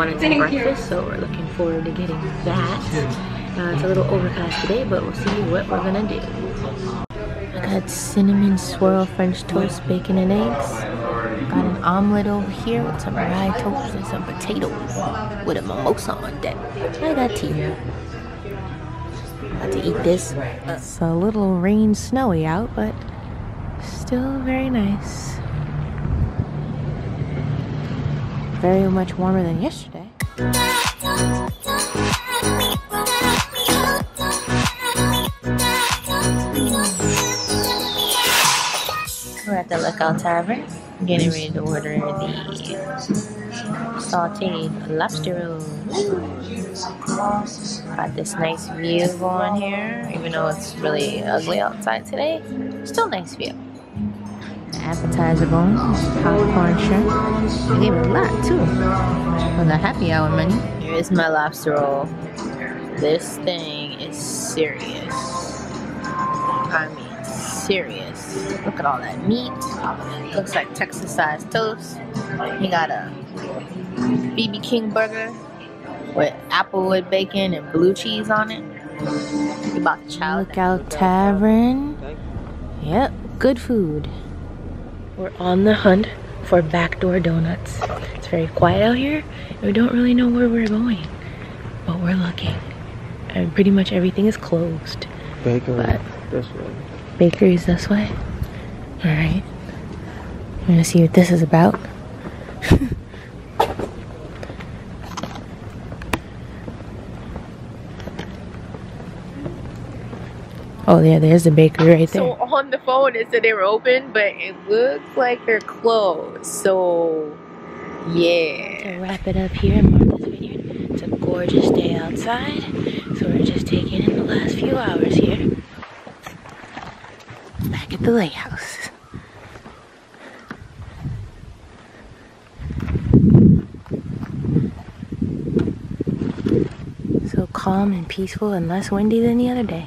wanted some breakfast, so we're looking forward to getting that. Uh, it's a little overcast today, but we'll see what we're gonna do. I got cinnamon swirl French toast, bacon and eggs. Got an omelet over here with some rye toast and some potatoes with a mimosa on deck. I got tea. About to eat this. It's a little rain snowy out, but still very nice. Very much warmer than yesterday. We're at the Lookout Tavern, getting ready to order the sauteed lobster roll. Got this nice view going here, even though it's really ugly outside today. Still nice view. The appetizer going, popcorn shrimp. They gave a lot too for the happy hour menu. Here is my lobster roll. This thing is serious. I mean, serious. Look at all that meat. Looks like Texas sized toast. He got a BB King burger with applewood bacon and blue cheese on it. You about to chow Lookout Tavern. Yep, good food. We're on the hunt for backdoor donuts. It's very quiet out here. And we don't really know where we're going, but we're looking. And pretty much everything is closed. Bakery But- this way. Bakery's this way. All right. I'm gonna see what this is about. oh yeah, there's the bakery right there. So on the phone it said they were open, but it looks like they're closed. So yeah. to wrap it up here in Martha's Vineyard. It's a gorgeous day outside, so we're just taking in the last few hours here. Back at the lighthouse. So calm and peaceful and less windy than the other day.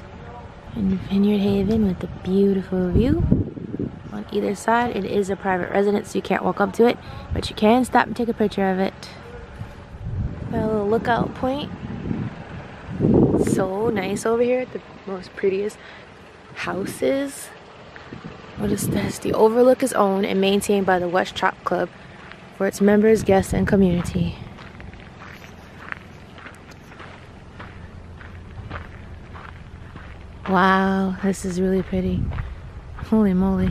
in Vineyard Haven with a beautiful view on either side. It is a private residence, so you can't walk up to it, but you can stop and take a picture of it. A little lookout point. So nice over here. The most prettiest houses. What is this? The overlook is owned and maintained by the West Chop Club for its members, guests, and community. Wow, this is really pretty. Holy moly.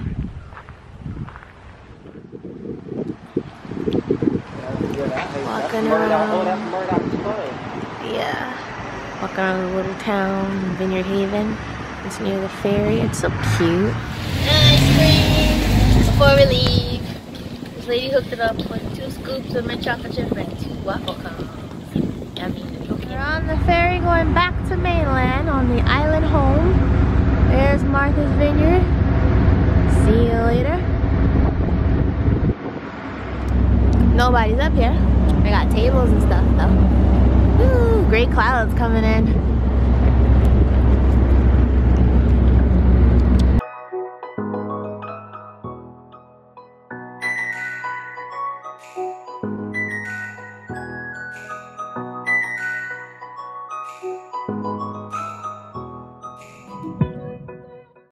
Walking around. Yeah. Walking around the little town, Vineyard Haven. It's near the ferry. It's so cute. Ice cream before we leave. This lady hooked it up with two scoops of mint chocolate chip and two waffle cones. Yummy. On the ferry going back to mainland on the island home. There's Martha's Vineyard. See you later. Nobody's up here. I got tables and stuff though. Ooh, great clouds coming in.